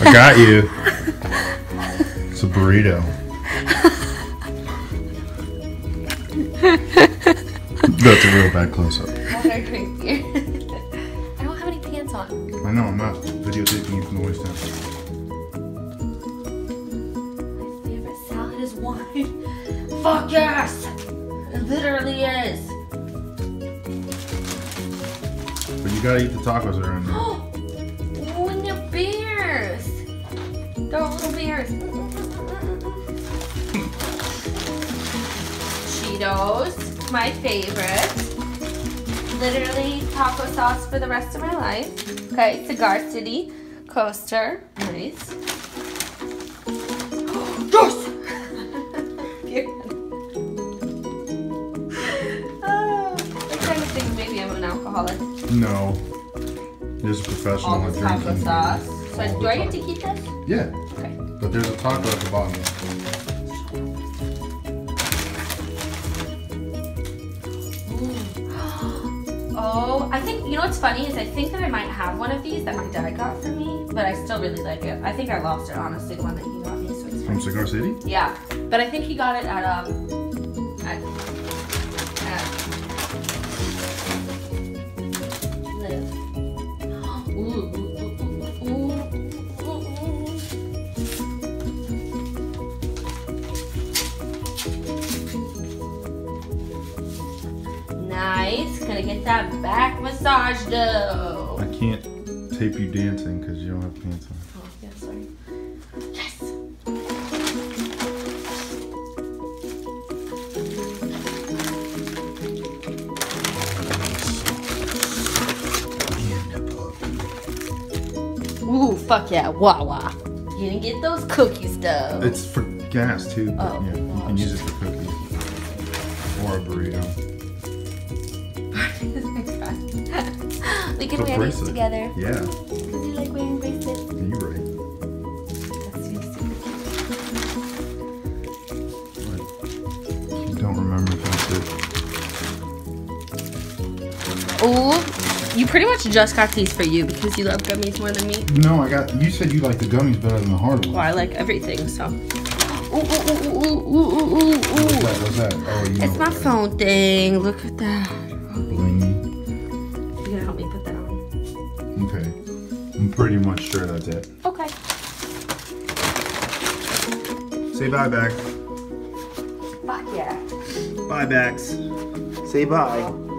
I got you. It's a burrito. That's a real bad close up. I don't have any pants on. I know, I'm not videotaping you from the waist down. My favorite salad is wine. Fuck yes! It literally is. Gotta eat the tacos that are in there. Oh, and they're bears. They're little bears. Cheetos, my favorite. Literally taco sauce for the rest of my life. Okay, Cigar City coaster. Nice. Alcoholic. No. There's a professional All taco drinking. sauce. So all do I get to keep this? Yeah, Okay. but there's a taco at the bottom. Oh, I think you know what's funny is I think that I might have one of these that my dad got for me, but I still really like it. I think I lost it honestly, the one that he got me, so From. Cigar City? Yeah, but I think he got it at um at Nice. Gonna get that back massage though. I can't tape you dancing because you don't have pants on. Oh, yeah, sorry. Yes. Ooh, fuck yeah, Wawa. You didn't get those cookies though. It's for gas too, but Oh, yeah, you can use it for cookies. Or a burrito. We can The wear these together. Yeah, Because you like wearing bracelets. you're right. That's super you don't remember if that's Ooh, you pretty much just got these for you because you love gummies more than me. No, I got. You said you like the gummies better than the hard ones. Well, I like everything, so. Ooh, ooh, ooh, ooh, ooh, ooh, ooh, ooh, What's that? What's that? Oh, you It's know my phone thing. Look at that. is. Blingy. You're gonna help me put that on. Okay. I'm pretty much sure that's it. Okay. Say bye, Bax. Fuck yeah. Bye, Bax. Say bye.